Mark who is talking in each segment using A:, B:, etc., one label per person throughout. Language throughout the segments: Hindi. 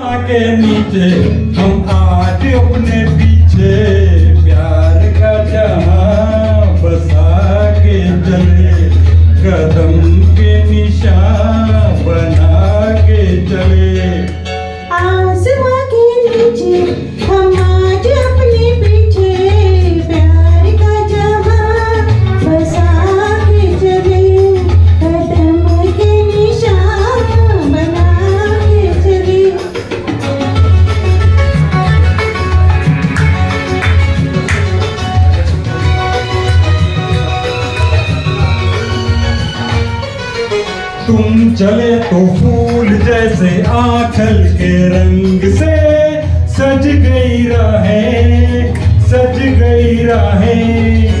A: के नीचे, हम आज अपने पीछे प्यार का जहाँ बसा के चले, कदम के निशान बना के चले।
B: आसमां
A: तुम चले तो फूल जैसे आखल के रंग से सज गई राहें, सज गई राहें।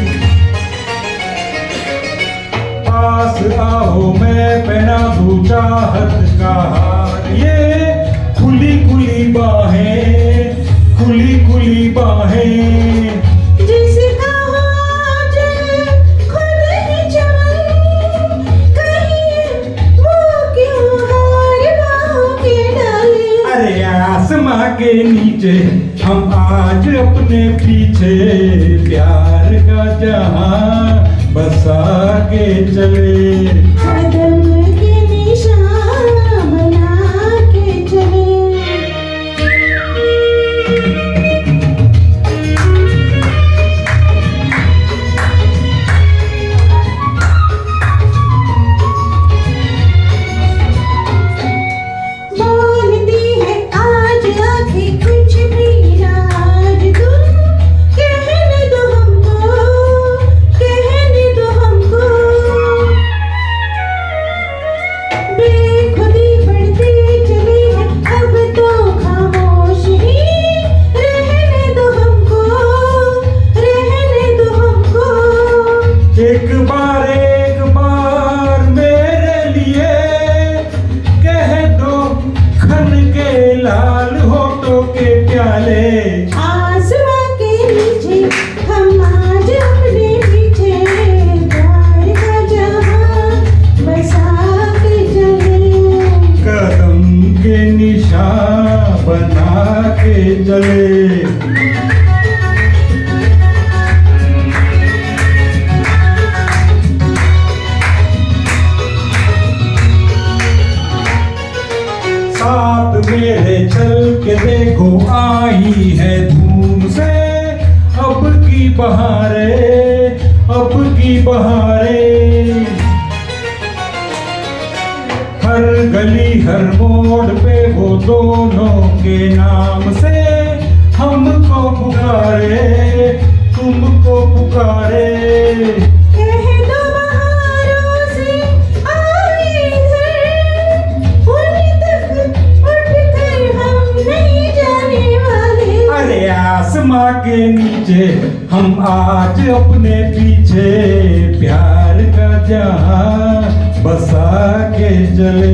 A: पास आओ मैं पहना भूचा चाहत का
B: के
A: नीचे हम आज अपने पीछे प्यार का जहाँ बसा के चले।
B: के चले
A: साथ मेरे चल के देखो, आई है धूम से। अब की बहारे, अब की बहारे। गली हर मोड़ पे वो दोनों के नाम से हमको पुकारे तुमको पुकारे।
B: नीचे हम आज अपने पीछे प्यार का इधर बसा के चले।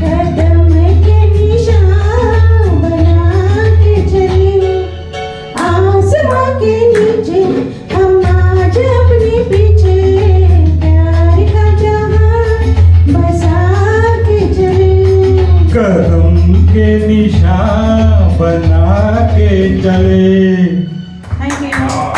B: कदम के
A: निशान बना के अपने पीछे। बसा के चले। कदम के निशान बना के चले। Thank you